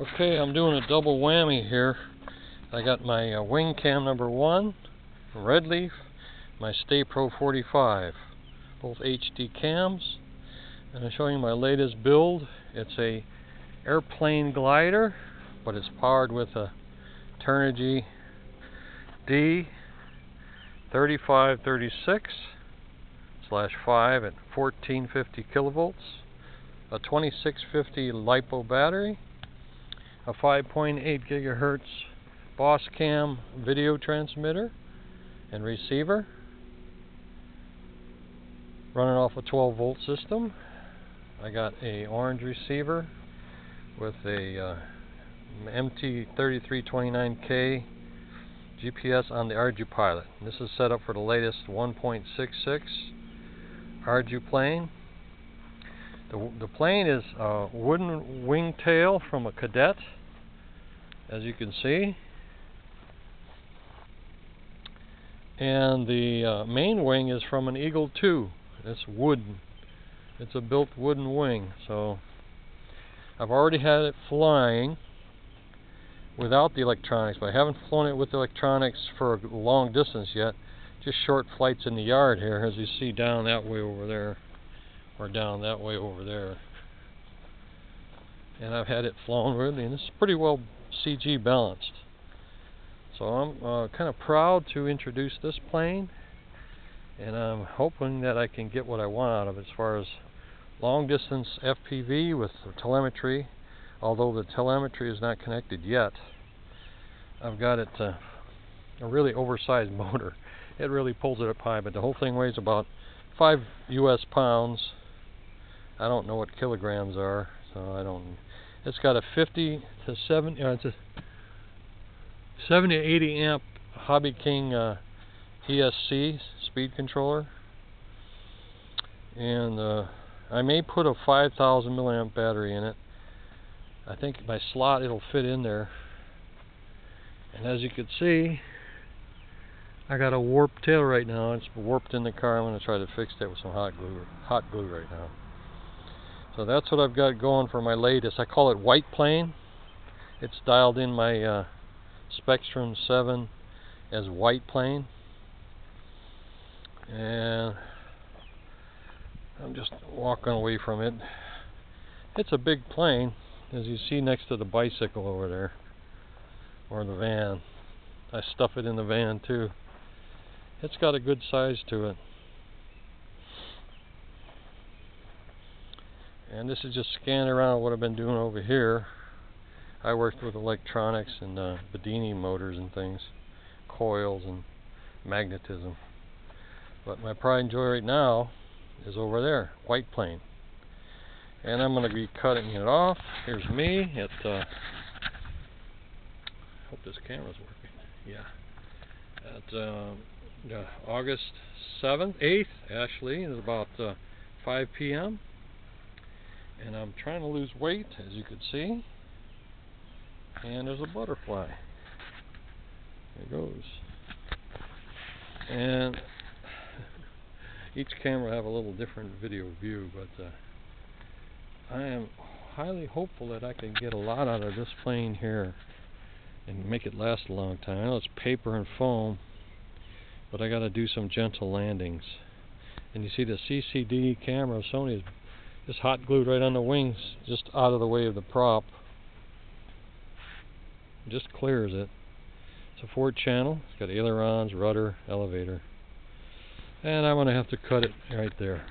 Okay, I'm doing a double whammy here. I got my uh, wing cam number one, Red Leaf, my Stay Pro 45, both HD cams. And I'm showing you my latest build. It's a airplane glider, but it's powered with a Turnigy D 3536 slash 5 at 1450 kilovolts, a 2650 LiPo battery, a 5.8 gigahertz Boss Cam video transmitter and receiver running off a 12 volt system. I got a orange receiver with a uh, MT3329K GPS on the ArduPilot. This is set up for the latest 1.66 ArduPlane. The, the plane is a wooden wingtail from a Cadet, as you can see. And the uh, main wing is from an Eagle 2. It's wooden. It's a built wooden wing. So I've already had it flying without the electronics, but I haven't flown it with electronics for a long distance yet. Just short flights in the yard here, as you see down that way over there or down that way over there. And I've had it flown really, and it's pretty well CG balanced. So I'm uh, kind of proud to introduce this plane, and I'm hoping that I can get what I want out of it as far as long distance FPV with telemetry, although the telemetry is not connected yet. I've got it uh, a really oversized motor. It really pulls it up high, but the whole thing weighs about 5 US pounds I don't know what kilograms are, so I don't. It's got a 50 to 70. Uh, it's a 70 to 80 amp Hobby King uh, ESC speed controller, and uh, I may put a 5,000 milliamp battery in it. I think my slot it'll fit in there. And as you can see, I got a warped tail right now. It's warped in the car. I'm going to try to fix that with some hot glue. Hot glue right now. So that's what I've got going for my latest. I call it White Plane. It's dialed in my uh, Spectrum 7 as White Plane. And I'm just walking away from it. It's a big plane, as you see next to the bicycle over there, or the van. I stuff it in the van too. It's got a good size to it. And this is just scanning around what I've been doing over here. I worked with electronics and uh, Bedini motors and things coils and magnetism. But my pride and joy right now is over there white plane and I'm going to be cutting it off. Here's me at uh, I hope this camera's working. Yeah. At uh, August 7th 8th actually it's about uh, 5 p.m and I'm trying to lose weight as you can see. And there's a butterfly. There it goes. And each camera have a little different video view but uh, I am highly hopeful that I can get a lot out of this plane here and make it last a long time. I know it's paper and foam but I got to do some gentle landings. And you see the CCD camera Sony is just hot glued right on the wings, just out of the way of the prop. Just clears it. It's a Ford channel. It's got ailerons, rudder, elevator. And I'm going to have to cut it right there.